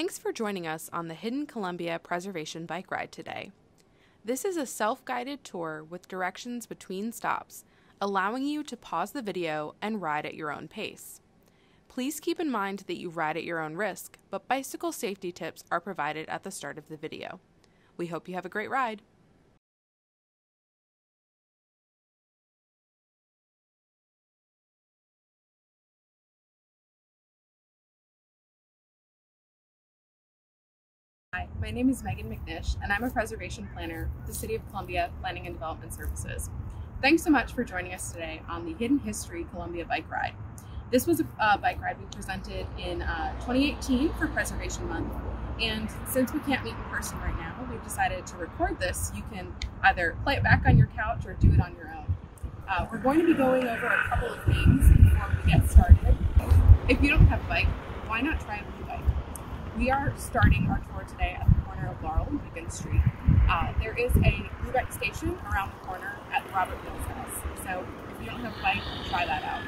Thanks for joining us on the Hidden Columbia Preservation Bike Ride today. This is a self guided tour with directions between stops, allowing you to pause the video and ride at your own pace. Please keep in mind that you ride at your own risk, but bicycle safety tips are provided at the start of the video. We hope you have a great ride. My name is Megan McNish, and I'm a preservation planner with the City of Columbia Planning and Development Services. Thanks so much for joining us today on the Hidden History Columbia Bike Ride. This was a uh, bike ride we presented in uh, 2018 for Preservation Month, and since we can't meet in person right now, we've decided to record this. You can either play it back on your couch or do it on your own. Uh, we're going to be going over a couple of things before we get started. If you don't have a bike, why not try? We are starting our tour today at the corner of Laurel and Beacon Street. Uh, there is a blue bike station around the corner at Robert Mills House. So if you don't have a bike, try that out.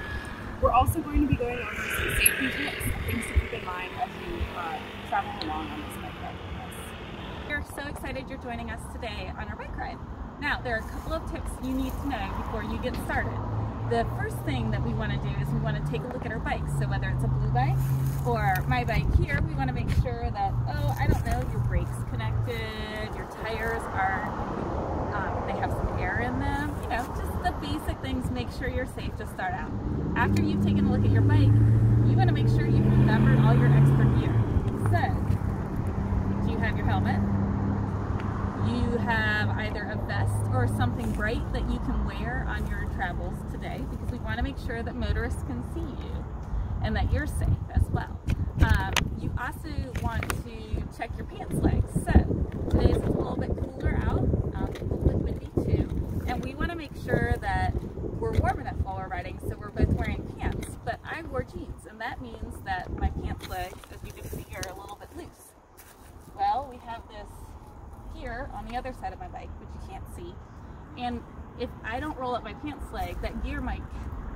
We're also going to be going over some safety tips, things to keep in mind as you uh, travel along on this bike ride with us. We're so excited you're joining us today on our bike ride. Now, there are a couple of tips you need to know before you get started. The first thing that we want to do is we want to take a look at our bikes. So whether it's a blue bike or my bike here, we want to make sure that, oh, I don't know, your brakes connected, your tires are, um, they have some air in them, you know, just the basic things, make sure you're safe to start out. After you've taken a look at your bike, you want to make sure you've remembered all your extra gear. So, do you have your helmet? Have either a vest or something bright that you can wear on your travels today because we want to make sure that motorists can see you and that you're safe as well. Um, you also want to check your pants legs. So today is a little bit cooler out, um, a little bit windy too, and we want to make sure that we're warm enough while we're riding so we're both wearing pants. But I wore jeans and that means that my pants legs, as you can see, are a little bit loose. Well, we have this here on the other side of my bike, which you can't see. And if I don't roll up my pants leg, that gear might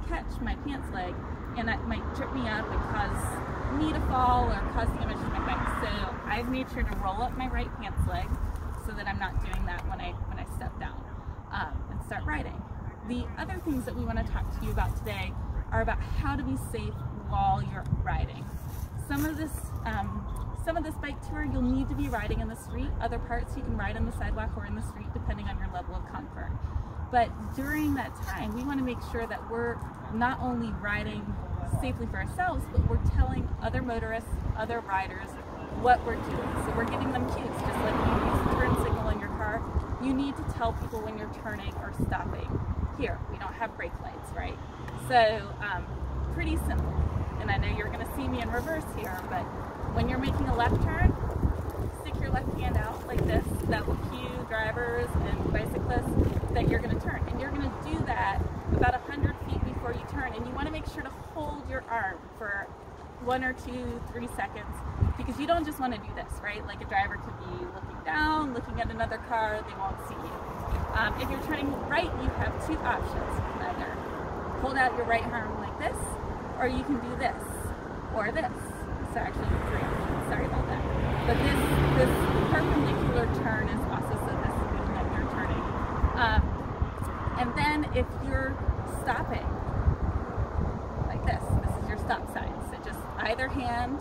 catch my pants leg and that might trip me up and cause me to fall or cause damage to my bike. So I've made sure to roll up my right pants leg so that I'm not doing that when I when I step down um, and start riding. The other things that we want to talk to you about today are about how to be safe while you're riding. Some of this um, some of this bike tour you'll need to be riding in the street. Other parts you can ride on the sidewalk or in the street depending on your level of comfort. But during that time, we want to make sure that we're not only riding safely for ourselves, but we're telling other motorists, other riders, what we're doing. So we're giving them cues, just like you use the turn signal in your car. You need to tell people when you're turning or stopping. Here, we don't have brake lights, right? So um, pretty simple. And I know you're going to see me in reverse here, but when you're making a left turn, stick your left hand out like this. That will cue drivers and bicyclists that you're going to turn. And you're going to do that about 100 feet before you turn. And you want to make sure to hold your arm for one or two, three seconds because you don't just want to do this, right? Like a driver could be looking down, looking at another car, they won't see you. Um, if you're turning right, you have two options. Either hold out your right arm like this, or you can do this, or this. So actually, three. Sorry about that. But this this perpendicular turn is also so this means that you're turning. Um, and then if you're stopping, like this, this is your stop sign. So just either hand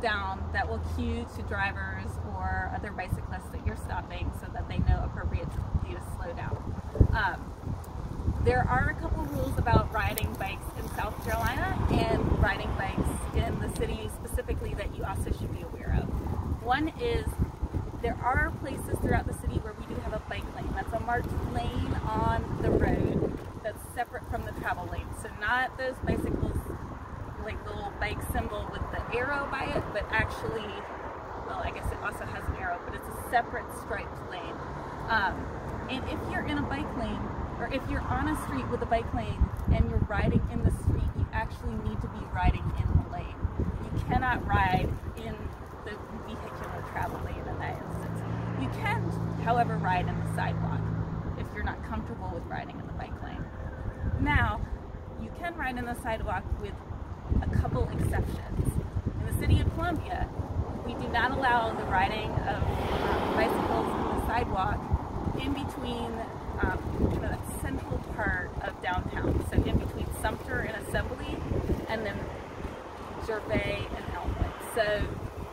down that will cue to drivers or other bicyclists that you're stopping so that they know appropriate for you to slow down. Um, there are a couple rules about riding bikes in South Carolina and riding bikes in the city specifically that you also should be aware of. One is there are places throughout the city where we do have a bike lane. That's a marked lane on the road that's separate from the travel lane. So not those bicycles like the little bike symbol with the arrow by it, but actually, well, I guess it also has an arrow, but it's a separate striped lane. Um, and if you're in a bike lane, or if you're on a street with a bike lane and you're riding in the street, you actually need to be riding in cannot ride in the vehicular travel lane in that instance. You can, however, ride in the sidewalk if you're not comfortable with riding in the bike lane. Now, you can ride in the sidewalk with a couple exceptions. In the city of Columbia, we do not allow the riding of um, bicycles on the sidewalk in between um, kind of that central part of downtown. So in between Sumter and Assembly and then Gervais. So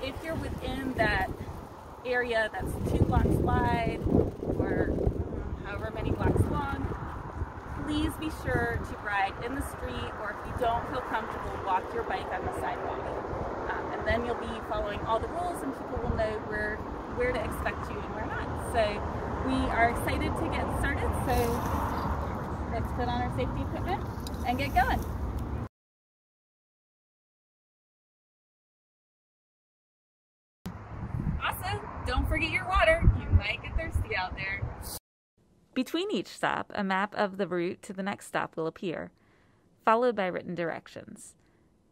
if you're within that area that's two blocks wide or however many blocks long, please be sure to ride in the street or if you don't feel comfortable, walk your bike on the sidewalk. Um, and then you'll be following all the rules and people will know where, where to expect you and where not. So we are excited to get started. So let's put on our safety equipment and get going. Also, don't forget your water. You might get thirsty out there. Between each stop, a map of the route to the next stop will appear, followed by written directions.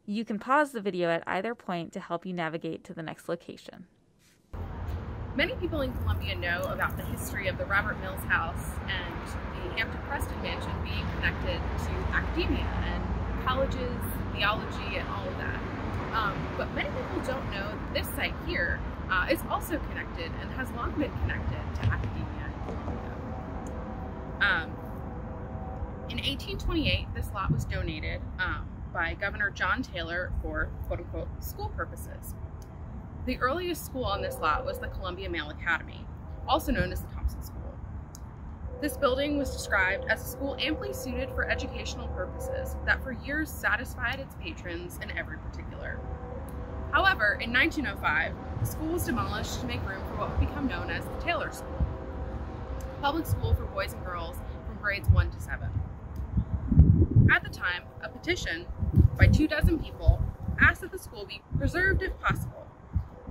You can pause the video at either point to help you navigate to the next location. Many people in Columbia know about the history of the Robert Mills House and the Hampton Preston Mansion being connected to academia and colleges, theology, and all of that. Um, but many people don't know this site here uh, is also connected and has long been connected to academia. Um, in 1828, this lot was donated um, by Governor John Taylor for quote unquote school purposes. The earliest school on this lot was the Columbia Male Academy, also known as the Thompson School. This building was described as a school amply suited for educational purposes that for years satisfied its patrons in every particular. However, in 1905, the school was demolished to make room for what would become known as the Taylor School, public school for boys and girls from grades 1 to 7. At the time, a petition by two dozen people asked that the school be preserved if possible,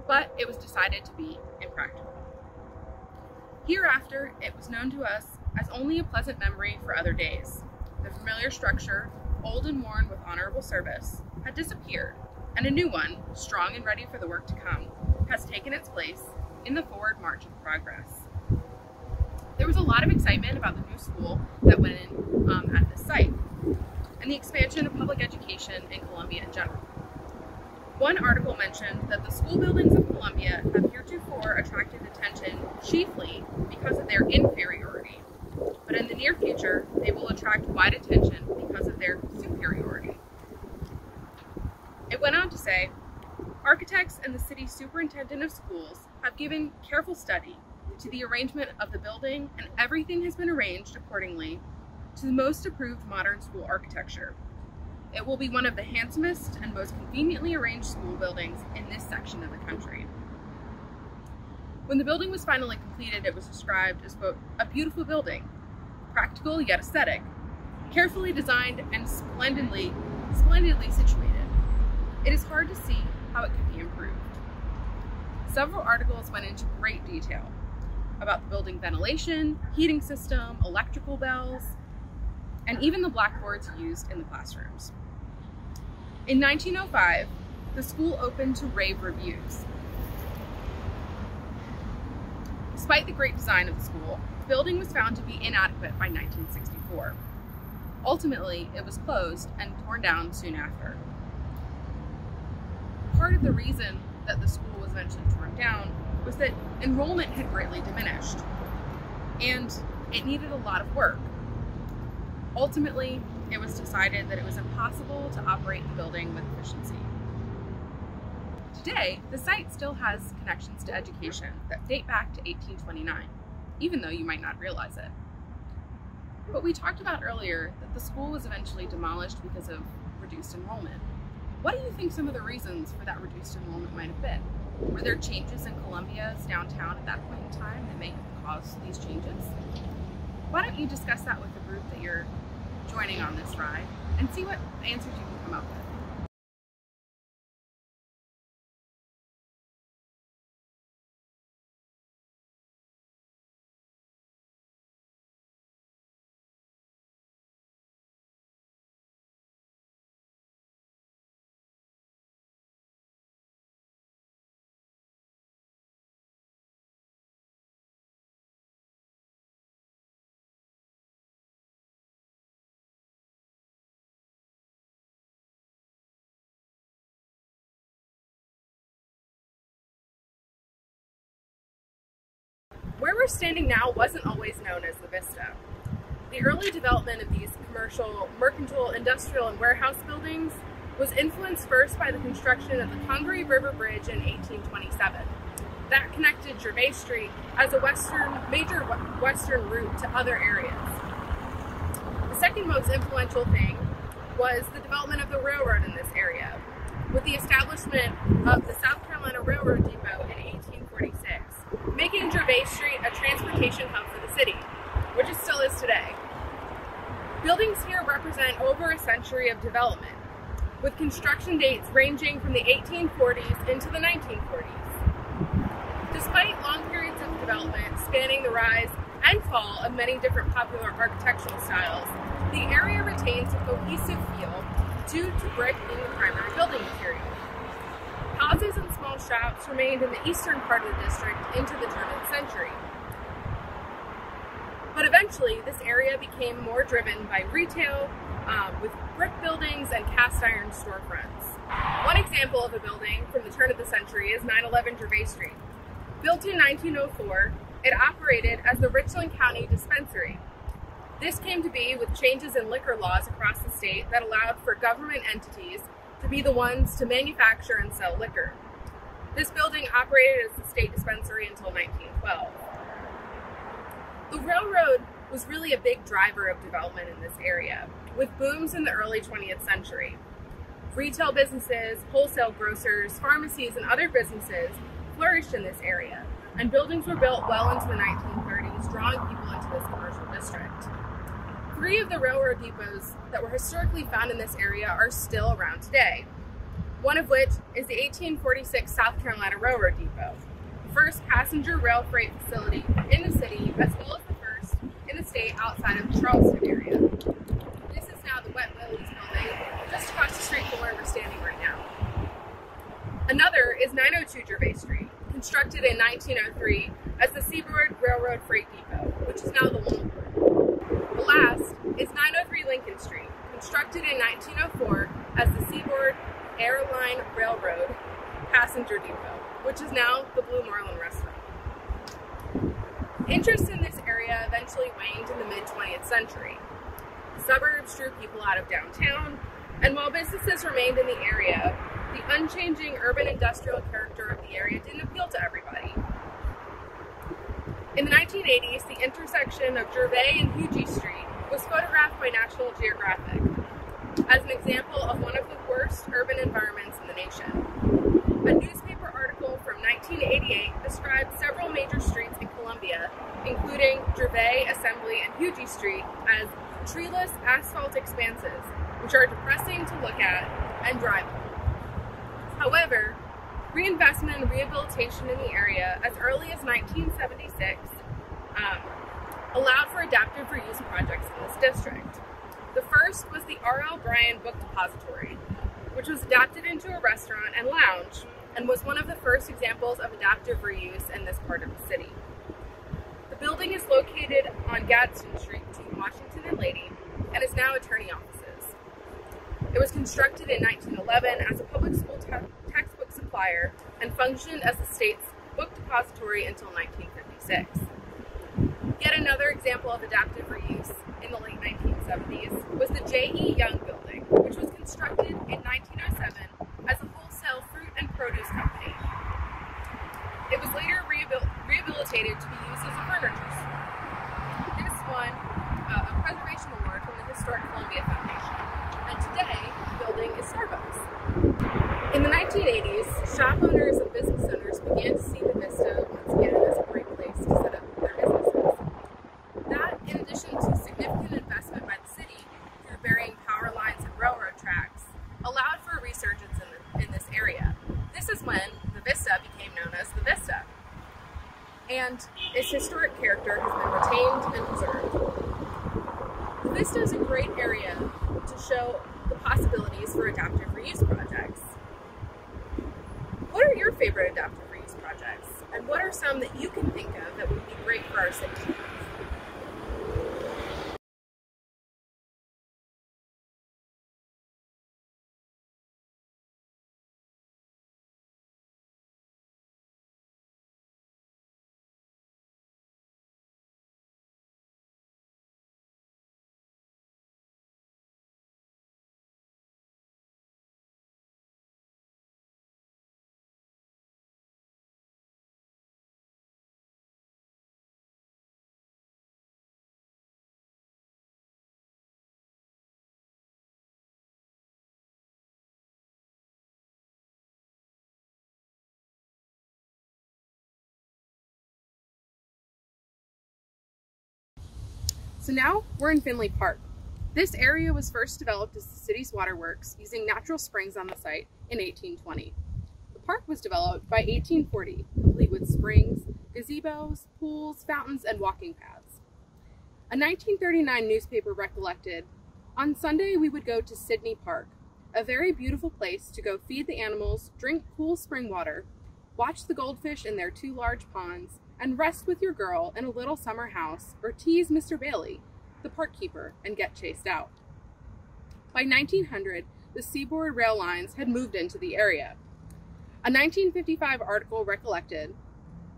but it was decided to be impractical. Hereafter, it was known to us as only a pleasant memory for other days. The familiar structure, old and worn with honorable service, had disappeared, and a new one, strong and ready for the work to come, has taken its place in the forward march of progress. There was a lot of excitement about the new school that went in um, at this site, and the expansion of public education in Columbia in general. One article mentioned that the school buildings of Columbia have heretofore attracted attention chiefly because of their inferiority, but in the near future, they will attract wide attention because of their superiority. It went on to say, architects and the city superintendent of schools have given careful study to the arrangement of the building and everything has been arranged accordingly to the most approved modern school architecture. It will be one of the handsomest and most conveniently arranged school buildings in this section of the country. When the building was finally completed, it was described as, quote, a beautiful building, practical yet aesthetic, carefully designed and splendidly, splendidly situated. It is hard to see how it could be improved. Several articles went into great detail about the building ventilation, heating system, electrical bells, and even the blackboards used in the classrooms. In 1905, the school opened to rave reviews. Despite the great design of the school, the building was found to be inadequate by 1964. Ultimately, it was closed and torn down soon after. Part of the reason that the school was eventually torn down was that enrollment had greatly diminished and it needed a lot of work. Ultimately, it was decided that it was impossible to operate the building with efficiency. Today, the site still has connections to education that date back to 1829, even though you might not realize it. But we talked about earlier that the school was eventually demolished because of reduced enrollment. What do you think some of the reasons for that reduced enrollment might have been? Were there changes in Columbia's downtown at that point in time that may have caused these changes? Why don't you discuss that with the group that you're joining on this ride and see what answers you can come up with. Where we're standing now wasn't always known as the Vista. The early development of these commercial, mercantile, industrial, and warehouse buildings was influenced first by the construction of the Congaree River Bridge in 1827. That connected Gervais Street as a western, major western route to other areas. The second most influential thing was the development of the railroad in this area, with the establishment of the South Carolina Railroad Depot in 1846, making Gervais Street a transportation hub for the city, which it still is today. Buildings here represent over a century of development, with construction dates ranging from the 1840s into the 1940s. Despite long periods of development spanning the rise and fall of many different popular architectural styles, the area retains a cohesive feel due to brick being the primary building material. Houses and small shops remained in the eastern part of the district into the turn of the century. But eventually, this area became more driven by retail, um, with brick buildings and cast iron storefronts. One example of a building from the turn of the century is 911 Gervais Street. Built in 1904, it operated as the Richland County Dispensary. This came to be with changes in liquor laws across the state that allowed for government entities to be the ones to manufacture and sell liquor. This building operated as the state dispensary until 1912. The railroad was really a big driver of development in this area, with booms in the early 20th century. Retail businesses, wholesale grocers, pharmacies, and other businesses flourished in this area, and buildings were built well into the 1930s, drawing people into this commercial district. Three of the railroad depots that were historically found in this area are still around today, one of which is the 1846 South Carolina Railroad Depot, the first passenger rail freight facility in the city, as well as the first in the state outside of the Charleston area. This is now the Wet Willie's building, just across the street from where we're standing right now. Another is 902 Gervais Street, constructed in 1903 as the Seaboard Railroad Freight Depot, which is now the Longboard. The last is 903 Lincoln Street, constructed in 1904 as the Seaboard Airline Railroad Passenger Depot, which is now the Blue Marlin Restaurant. Interest in this area eventually waned in the mid 20th century. Suburbs drew people out of downtown, and while businesses remained in the area, the unchanging urban industrial character of the area didn't appeal to everybody. In the 1980s, the intersection of Gervais and Huger Street was photographed by National Geographic as an example of one of the worst urban environments in the nation. A newspaper article from 1988 described several major streets in Columbia, including Gervais, Assembly, and Huger Street, as treeless asphalt expanses, which are depressing to look at and drive on. However, reinvestment and rehabilitation in the area as early as 1976 um, allowed for adaptive reuse projects in this district. The first was the R.L. Bryan Book Depository, which was adapted into a restaurant and lounge and was one of the first examples of adaptive reuse in this part of the city. The building is located on Gadsden Street between Washington and Lady and is now attorney offices. It was constructed in 1911 as a public school te- textbook supplier and functioned as the state's book depository until 1956. Yet another example of adaptive reuse in the late 1970s was the J.E. Young Building, which was constructed in 1907 as a wholesale fruit and produce company. It was later rehabil- rehabilitated to be used as a furniture store. This won uh, a preservation award from the Historic Columbia Foundation and today the building is Starbucks. In the 1980s, shop owners and business owners began to see the Vista once again as a great place to set up their businesses. That, in addition to significant investment by the city through burying power lines and railroad tracks, resurgence in, the, in this area. This is when the Vista became known as the Vista. And its historic character has been retained and preserved. The Vista is a great area to show the possibilities for adaptive reuse projects. What are your favorite adaptive reuse projects? And what are some that you can think of that would be great for our city? So now we're in Finlay Park. This area was first developed as the city's waterworks using natural springs on the site in 1820. The park was developed by 1840, complete with springs, gazebos, pools, fountains, and walking paths. A 1939 newspaper recollected, on Sunday we would go to Sidney Park, a very beautiful place to go feed the animals, drink cool spring water, watch the goldfish in their two large ponds, and rest with your girl in a little summer house or tease Mr. Bailey, the park keeper, and get chased out. By 1900, the seaboard rail lines had moved into the area. A 1955 article recollected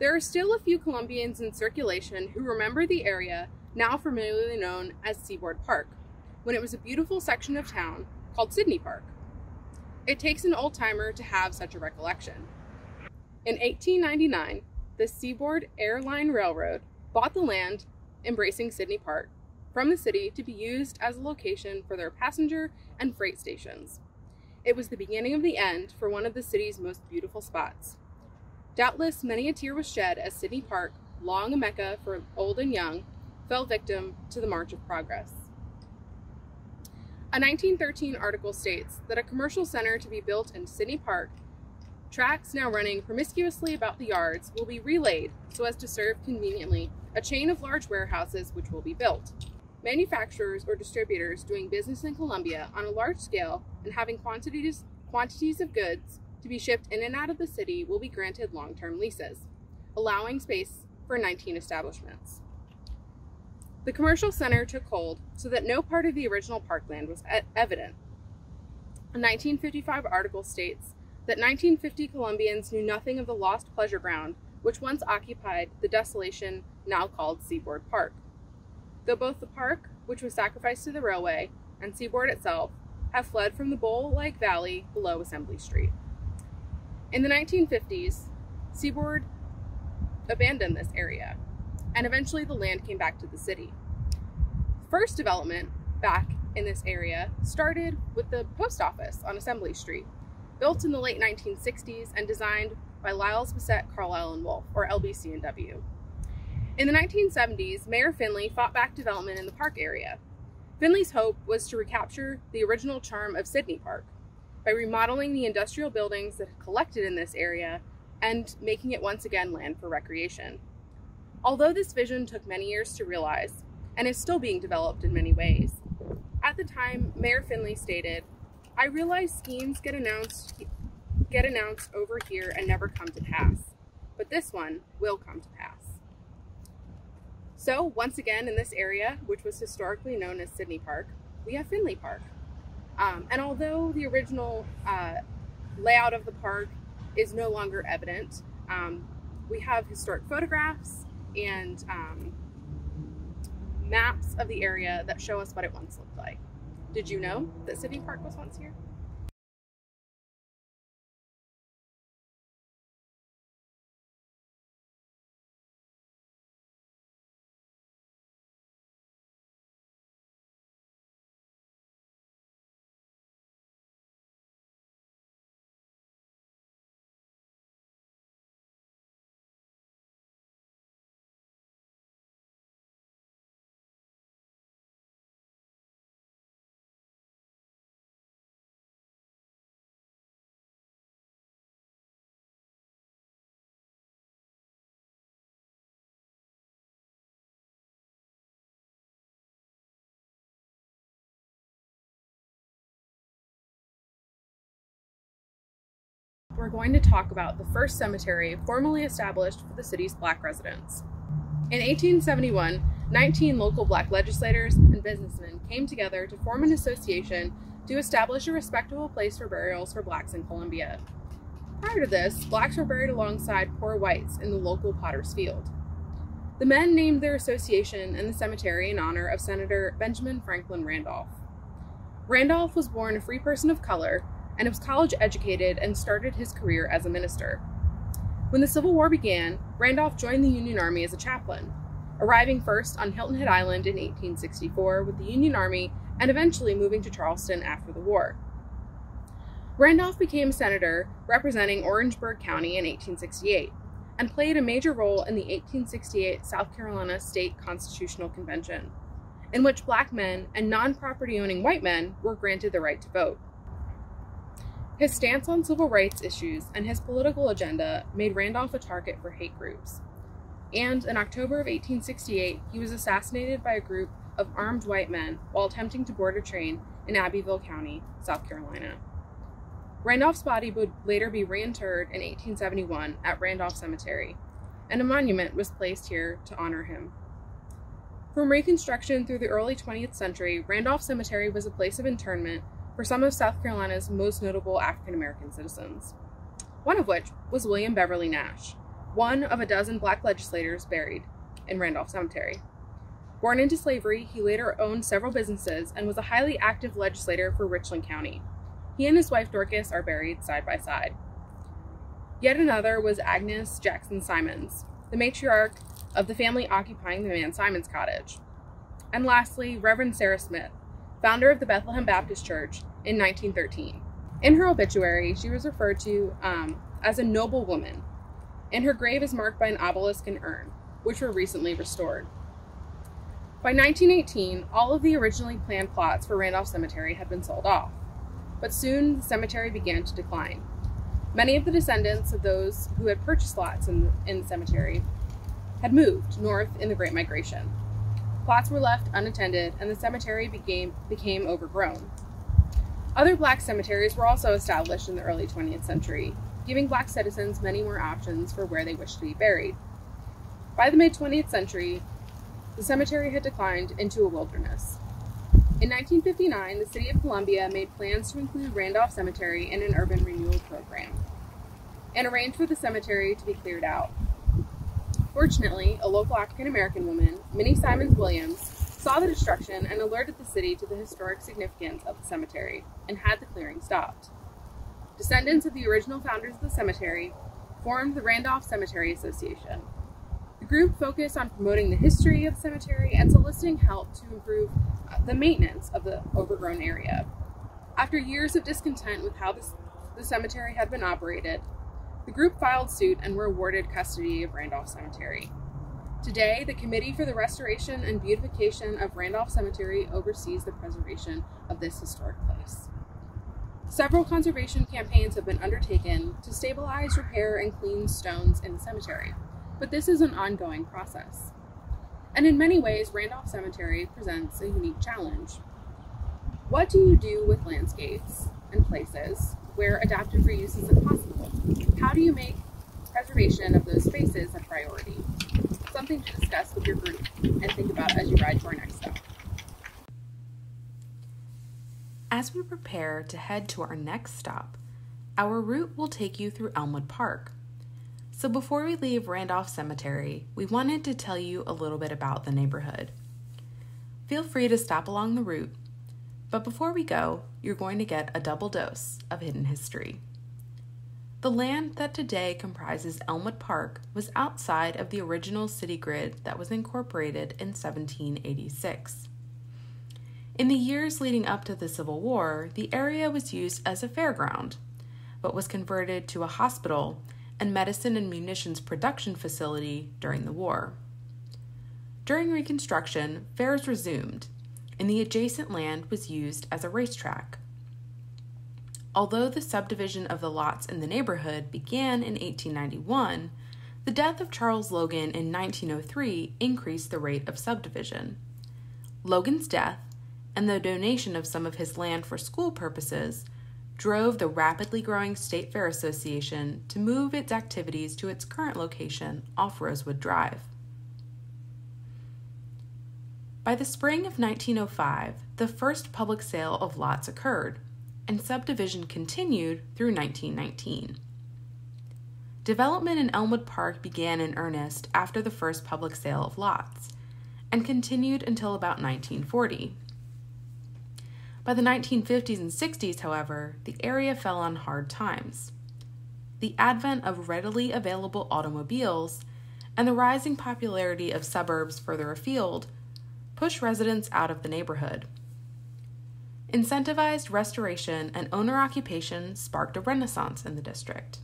there are still a few Columbians in circulation who remember the area now familiarly known as Seaboard Park, when it was a beautiful section of town called Sidney Park. It takes an old timer to have such a recollection. In 1899, the Seaboard Airline Railroad bought the land embracing Sidney Park from the city to be used as a location for their passenger and freight stations. It was the beginning of the end for one of the city's most beautiful spots. Doubtless, many a tear was shed as Sidney Park, long a mecca for old and young, fell victim to the march of progress. A 1913 article states that a commercial center to be built in Sidney Park, tracks now running promiscuously about the yards, will be relaid so as to serve conveniently a chain of large warehouses which will be built. Manufacturers or distributors doing business in Columbia on a large scale and having quantities, quantities of goods to be shipped in and out of the city will be granted long term leases, allowing space for 19 establishments. The commercial center took hold so that no part of the original parkland was evident. A 1955 article states that 1950 Columbians knew nothing of the lost pleasure ground which once occupied the desolation now called Seaboard Park. Though both the park, which was sacrificed to the railway, and Seaboard itself have fled from the bowl like valley below Assembly Street. In the 1950s, Seaboard abandoned this area and eventually the land came back to the city. First development back in this area started with the post office on Assembly Street, built in the late 1960s and designed by Lyles Bisset, Carlisle and Wolff, or LBC&W. In the 1970s, Mayor Finlay fought back development in the park area. Finlay's hope was to recapture the original charm of Sidney Park by remodeling the industrial buildings that had collected in this area and making it once again land for recreation. Although this vision took many years to realize and is still being developed in many ways, at the time, Mayor Finlay stated, I realize schemes get announced get announced over here and never come to pass, but this one will come to pass. So, once again, in this area, which was historically known as Sidney Park, we have Finlay Park. Um, and although the original uh, layout of the park is no longer evident, um, we have historic photographs and um, maps of the area that show us what it once looked like. Did you know that Sidney Park was once here? We're going to talk about the first cemetery formally established for the city's black residents. In 1871, 19 local black legislators and businessmen came together to form an association to establish a respectable place for burials for blacks in Columbia. Prior to this, blacks were buried alongside poor whites in the local Potter's Field. The men named their association and the cemetery in honor of Senator Benjamin Franklin Randolph. Randolph was born a free person of color and was college educated and started his career as a minister. When the Civil War began, Randolph joined the Union Army as a chaplain, arriving first on Hilton Head Island in 1864 with the Union Army and eventually moving to Charleston after the war. Randolph became a senator representing Orangeburg County in 1868 and played a major role in the 1868 South Carolina State Constitutional Convention. in which black men and non property owning white men were granted the right to vote. His stance on civil rights issues and his political agenda made Randolph a target for hate groups. And in October of 1868, he was assassinated by a group of armed white men while attempting to board a train in Abbeville County, South Carolina. Randolph's body would later be reinterred in 1871 at Randolph Cemetery, and a monument was placed here to honor him. From Reconstruction through the early 20th century, Randolph Cemetery was a place of internment for some of South Carolina's most notable African American citizens, one of which was William Beverly Nash, one of a dozen black legislators buried in Randolph Cemetery. Born into slavery, he later owned several businesses and was a highly active legislator for Richland County. He and his wife Dorcas are buried side by side. Yet another was Agnes Jackson Simons, the matriarch of the family occupying the Mann-Simons cottage. And lastly, Reverend Sarah Smith, founder of the Bethlehem Baptist Church in 1913. In her obituary, she was referred to um, as a noble woman, and her grave is marked by an obelisk and urn, which were recently restored. By 1918, all of the originally planned plots for Randolph Cemetery had been sold off, but soon the cemetery began to decline. Many of the descendants of those who had purchased lots in, in the cemetery had moved north in the Great Migration, Plots were left unattended, and the cemetery became, became overgrown. Other black cemeteries were also established in the early 20th century, giving black citizens many more options for where they wished to be buried. By the mid 20th century, the cemetery had declined into a wilderness. In 1959, the City of Columbia made plans to include Randolph Cemetery in an urban renewal program and arranged for the cemetery to be cleared out. Fortunately, a local African American woman, Minnie Simons Williams, saw the destruction and alerted the city to the historic significance of the cemetery and had the clearing stopped. Descendants of the original founders of the cemetery formed the Randolph Cemetery Association. The group focused on promoting the history of the cemetery and soliciting help to improve uh, the maintenance of the overgrown area. After years of discontent with how this, the cemetery had been operated, the group filed suit and were awarded custody of Randolph Cemetery. Today, the Committee for the Restoration and Beautification of Randolph Cemetery oversees the preservation of this historic place. Several conservation campaigns have been undertaken to stabilize, repair, and clean stones in the cemetery, but this is an ongoing process. And in many ways, Randolph Cemetery presents a unique challenge. What do you do with landscapes and places where adaptive reuse is impossible? How do you make preservation of those spaces a priority? Something to discuss with your group and think about as you ride to our next stop. As we prepare to head to our next stop, our route will take you through Elmwood Park. So before we leave Randolph Cemetery, we wanted to tell you a little bit about the neighborhood. Feel free to stop along the route, but before we go, you're going to get a double dose of hidden history. The land that today comprises Elmwood Park was outside of the original city grid that was incorporated in 1786. In the years leading up to the Civil War, the area was used as a fairground, but was converted to a hospital and medicine and munitions production facility during the war. During Reconstruction, fairs resumed, and the adjacent land was used as a racetrack. Although the subdivision of the lots in the neighborhood began in 1891, the death of Charles Logan in 1903 increased the rate of subdivision. Logan's death and the donation of some of his land for school purposes drove the rapidly growing State Fair Association to move its activities to its current location off Rosewood Drive. By the spring of 1905, the first public sale of lots occurred and subdivision continued through 1919. Development in Elmwood Park began in earnest after the first public sale of lots and continued until about 1940. By the 1950s and 60s, however, the area fell on hard times. The advent of readily available automobiles and the rising popularity of suburbs further afield pushed residents out of the neighborhood. Incentivized restoration and owner occupation sparked a renaissance in the district.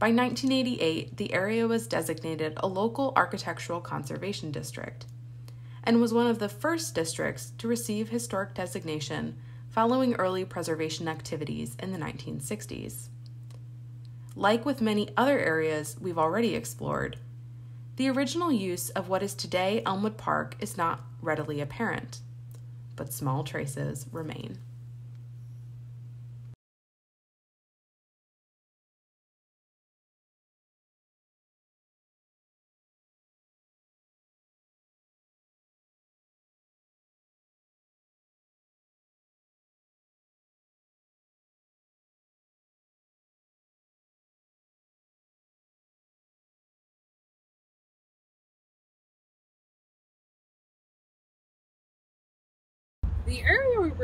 By 1988, the area was designated a local architectural conservation district, and was one of the first districts to receive historic designation following early preservation activities in the 1960s. Like with many other areas we've already explored, the original use of what is today Elmwood Park is not readily apparent, but small traces remain.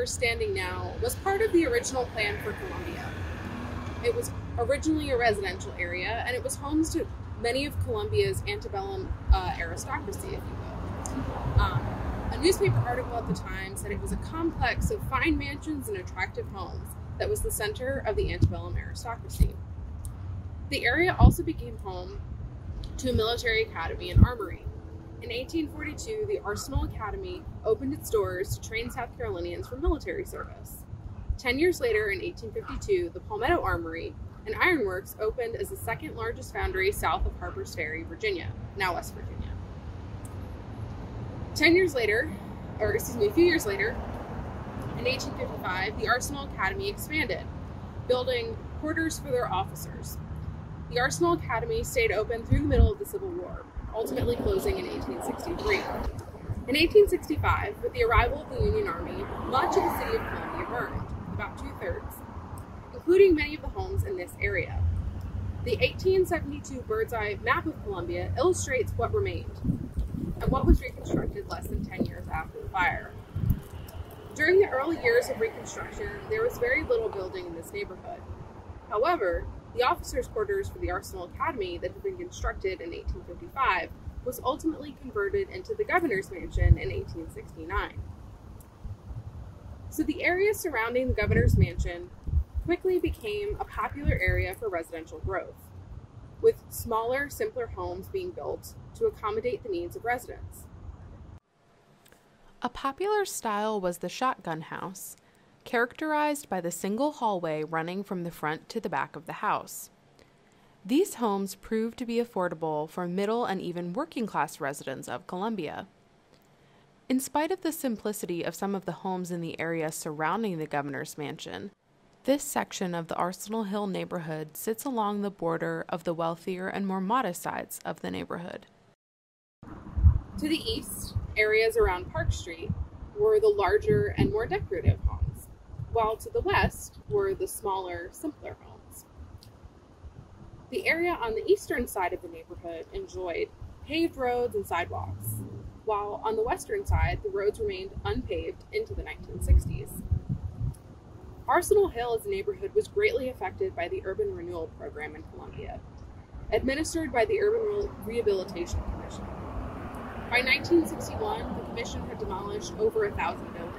We're standing now was part of the original plan for Columbia. It was originally a residential area, and it was home to many of Columbia's antebellum uh, aristocracy, if you will. Um, a newspaper article at the time said it was a complex of fine mansions and attractive homes that was the center of the antebellum aristocracy. The area also became home to a military academy and armory. In 1842, the Arsenal Academy opened its doors to train South Carolinians for military service. Ten years later, in 1852, the Palmetto Armory and Ironworks opened as the second largest foundry south of Harper's Ferry, Virginia, now West Virginia. Ten years later, or excuse me, a few years later, in 1855, the Arsenal Academy expanded, building quarters for their officers. The Arsenal Academy stayed open through the middle of the Civil War, ultimately closing in 1863. In 1865, with the arrival of the Union Army, much of the city of Columbia burned, about two thirds, including many of the homes in this area. The 1872 bird's eye map of Columbia illustrates what remained and what was reconstructed less than 10 years after the fire. During the early years of Reconstruction, there was very little building in this neighborhood. However, the officers' quarters for the Arsenal Academy that had been constructed in 1855 was ultimately converted into the governor's mansion in 1869. So the area surrounding the governor's mansion quickly became a popular area for residential growth, with smaller, simpler homes being built to accommodate the needs of residents. A popular style was the shotgun house, characterized by the single hallway running from the front to the back of the house. These homes proved to be affordable for middle and even working class residents of Columbia. In spite of the simplicity of some of the homes in the area surrounding the governor's mansion, this section of the Arsenal Hill neighborhood sits along the border of the wealthier and more modest sides of the neighborhood. To the east, areas around Park Street were the larger and more decorative homes, while to the west were the smaller, simpler homes. The area on the eastern side of the neighborhood enjoyed paved roads and sidewalks, while on the western side, the roads remained unpaved into the 1960s. Arsenal Hill as a neighborhood was greatly affected by the Urban Renewal Program in Columbia, administered by the Urban Rehabilitation Commission. By 1961, the commission had demolished over a thousand buildings.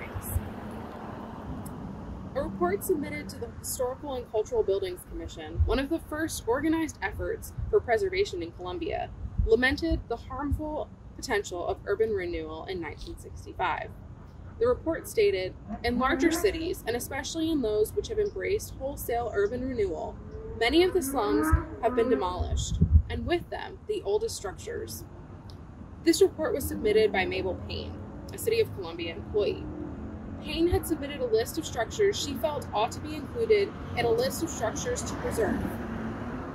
A report submitted to the Historical and Cultural Buildings Commission, one of the first organized efforts for preservation in Columbia, lamented the harmful potential of urban renewal in 1965. The report stated In larger cities, and especially in those which have embraced wholesale urban renewal, many of the slums have been demolished, and with them, the oldest structures. This report was submitted by Mabel Payne, a City of Columbia employee. Payne had submitted a list of structures she felt ought to be included in a list of structures to preserve,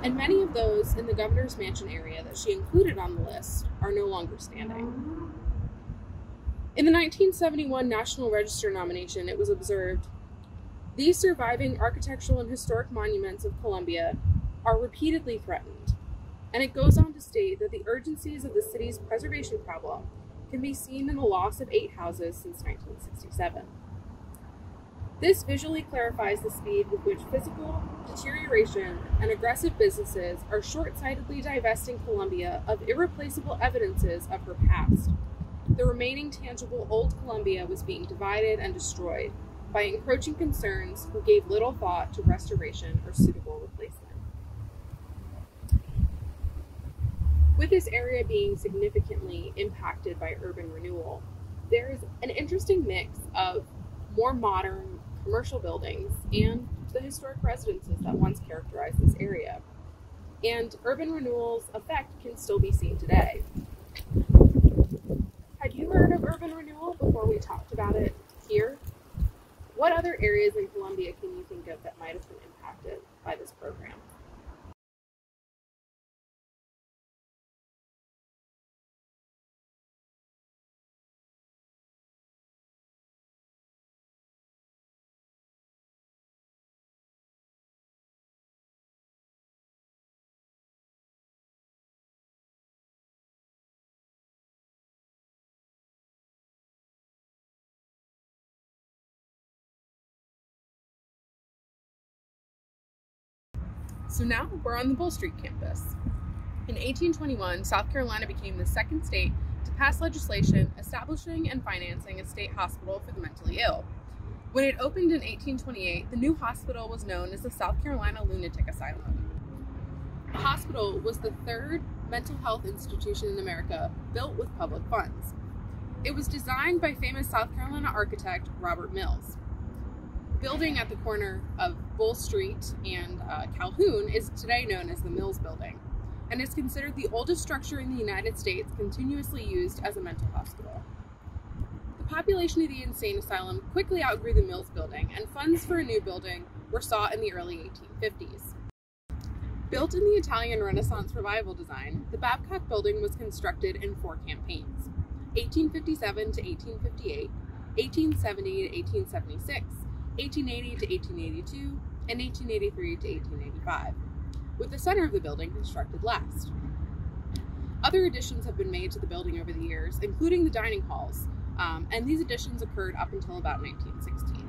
and many of those in the governor's mansion area that she included on the list are no longer standing. In the 1971 National Register nomination, it was observed these surviving architectural and historic monuments of Columbia are repeatedly threatened. And it goes on to state that the urgencies of the city's preservation problem can be seen in the loss of eight houses since 1967. This visually clarifies the speed with which physical deterioration and aggressive businesses are short sightedly divesting Columbia of irreplaceable evidences of her past. The remaining tangible Old Columbia was being divided and destroyed by encroaching concerns who gave little thought to restoration or suitable replacement. With this area being significantly impacted by urban renewal, there's an interesting mix of more modern commercial buildings and the historic residences that once characterized this area. And urban renewal's effect can still be seen today. Had you heard of urban renewal before we talked about it here? What other areas in Columbia can you think of that might have been impacted by this program? So now we're on the Bull Street campus. In 1821, South Carolina became the second state to pass legislation establishing and financing a state hospital for the mentally ill. When it opened in 1828, the new hospital was known as the South Carolina Lunatic Asylum. The hospital was the third mental health institution in America built with public funds. It was designed by famous South Carolina architect Robert Mills building at the corner of Bull Street and uh, Calhoun is today known as the Mills Building and is considered the oldest structure in the United States continuously used as a mental hospital. The population of the insane asylum quickly outgrew the Mills Building, and funds for a new building were sought in the early 1850s. Built in the Italian Renaissance revival design, the Babcock Building was constructed in four campaigns 1857 to 1858, 1870 to 1876, 1880 to 1882, and 1883 to 1885, with the center of the building constructed last. Other additions have been made to the building over the years, including the dining halls, um, and these additions occurred up until about 1916.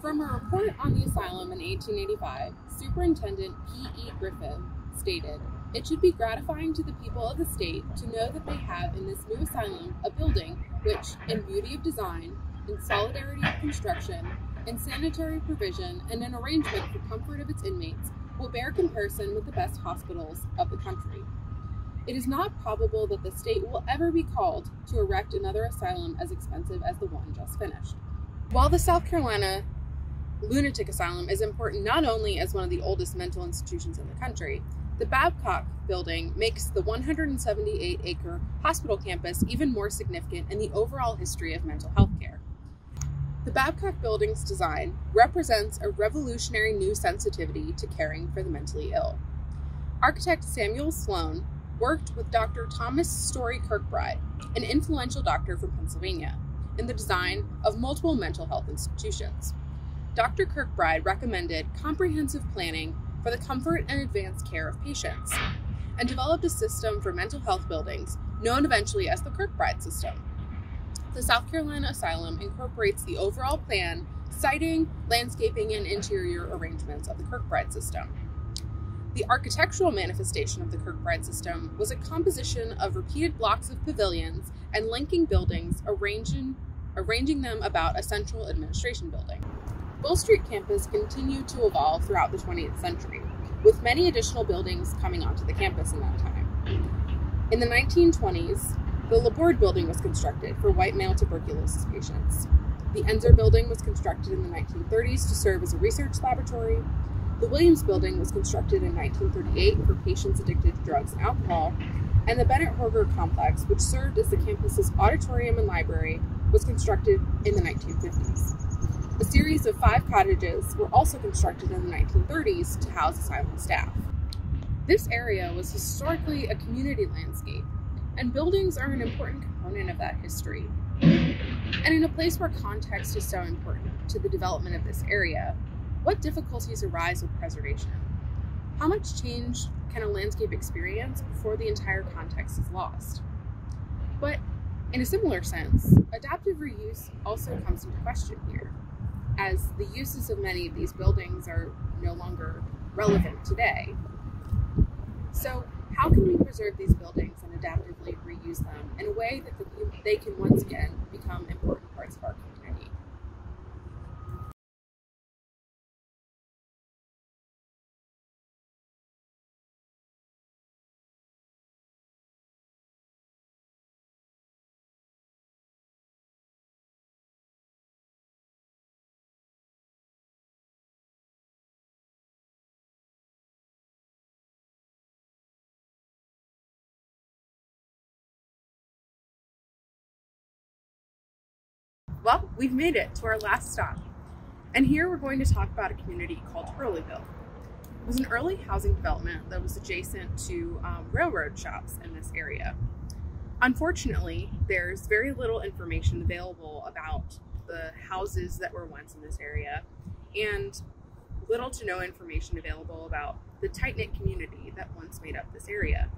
From a report on the asylum in 1885, Superintendent P.E. Griffin stated, It should be gratifying to the people of the state to know that they have in this new asylum a building which, in beauty of design, in solidarity of construction, in sanitary provision, and an arrangement for comfort of its inmates will bear comparison with the best hospitals of the country. It is not probable that the state will ever be called to erect another asylum as expensive as the one just finished. While the South Carolina Lunatic Asylum is important not only as one of the oldest mental institutions in the country, the Babcock building makes the 178 acre hospital campus even more significant in the overall history of mental health care. The Babcock Building's design represents a revolutionary new sensitivity to caring for the mentally ill. Architect Samuel Sloan worked with Dr. Thomas Story Kirkbride, an influential doctor from Pennsylvania, in the design of multiple mental health institutions. Dr. Kirkbride recommended comprehensive planning for the comfort and advanced care of patients and developed a system for mental health buildings known eventually as the Kirkbride system. The South Carolina Asylum incorporates the overall plan, siting, landscaping, and interior arrangements of the Kirkbride system. The architectural manifestation of the Kirkbride system was a composition of repeated blocks of pavilions and linking buildings, arranging, arranging them about a central administration building. Bull Street campus continued to evolve throughout the 20th century, with many additional buildings coming onto the campus in that time. In the 1920s, the Laborde building was constructed for white male tuberculosis patients. The Ensor building was constructed in the 1930s to serve as a research laboratory. The Williams building was constructed in 1938 for patients addicted to drugs and alcohol. And the Bennett Horger complex, which served as the campus's auditorium and library, was constructed in the 1950s. A series of five cottages were also constructed in the 1930s to house asylum staff. This area was historically a community landscape and buildings are an important component of that history. And in a place where context is so important to the development of this area, what difficulties arise with preservation? How much change can a landscape experience before the entire context is lost? But in a similar sense, adaptive reuse also comes into question here, as the uses of many of these buildings are no longer relevant today. So, how can we preserve these buildings and adaptively reuse them in a way that they can once again become important parts of our community? Well, we've made it to our last stop. And here we're going to talk about a community called Hurleyville. It was an early housing development that was adjacent to um, railroad shops in this area. Unfortunately, there's very little information available about the houses that were once in this area and little to no information available about the tight knit community that once made up this area.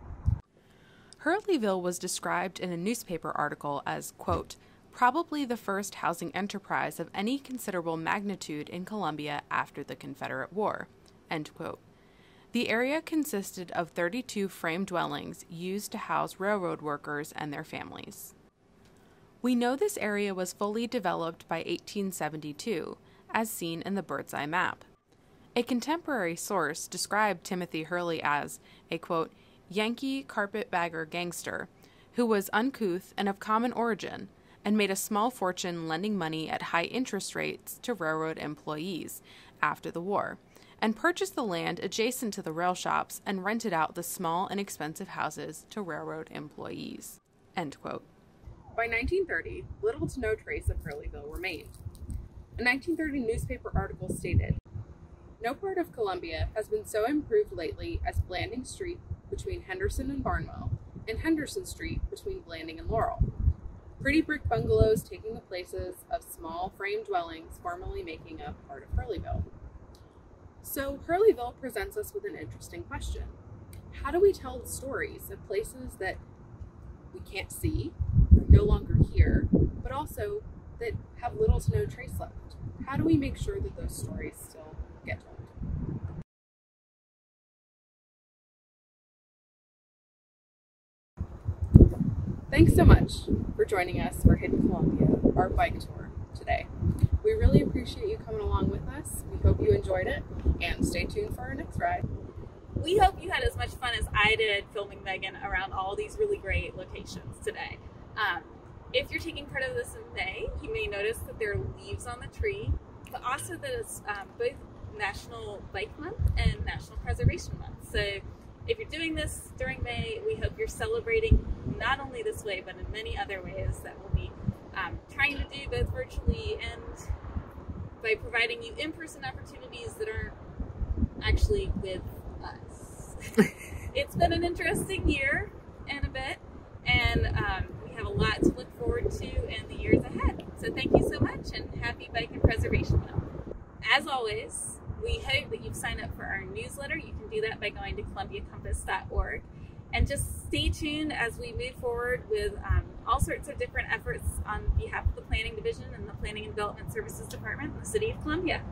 Hurleyville was described in a newspaper article as, quote, probably the first housing enterprise of any considerable magnitude in Columbia after the Confederate War. The area consisted of 32 frame dwellings used to house railroad workers and their families. We know this area was fully developed by 1872, as seen in the bird's eye map. A contemporary source described Timothy Hurley as a quote, Yankee carpetbagger gangster who was uncouth and of common origin and made a small fortune lending money at high interest rates to railroad employees after the war, and purchased the land adjacent to the rail shops and rented out the small and expensive houses to railroad employees. By 1930, little to no trace of Hurleyville remained. A 1930 newspaper article stated No part of Columbia has been so improved lately as Blanding Street between Henderson and Barnwell, and Henderson Street between Blanding and Laurel. Pretty brick bungalows taking the places of small frame dwellings formerly making up part of Hurleyville. So, Hurleyville presents us with an interesting question. How do we tell the stories of places that we can't see, no longer here, but also that have little to no trace left? How do we make sure that those stories still get told? Thanks so much for joining us for Hidden Columbia, our bike tour today. We really appreciate you coming along with us. We hope you enjoyed it and stay tuned for our next ride. We hope you had as much fun as I did filming Megan around all these really great locations today. Um, if you're taking part of this in May, you may notice that there are leaves on the tree, but also that it's um, both National Bike Month and National Preservation Month. So if you're doing this during May, we hope you're celebrating not only this way, but in many other ways that we'll be um, trying to do both virtually and by providing you in-person opportunities that aren't actually with us. it's been an interesting year and a bit, and um, we have a lot to look forward to in the years ahead. So thank you so much, and happy Bike and Preservation Month. As always, we hope that you've signed up for our newsletter. You can do that by going to columbiacompass.org. And just stay tuned as we move forward with um, all sorts of different efforts on behalf of the Planning Division and the Planning and Development Services Department in the City of Columbia.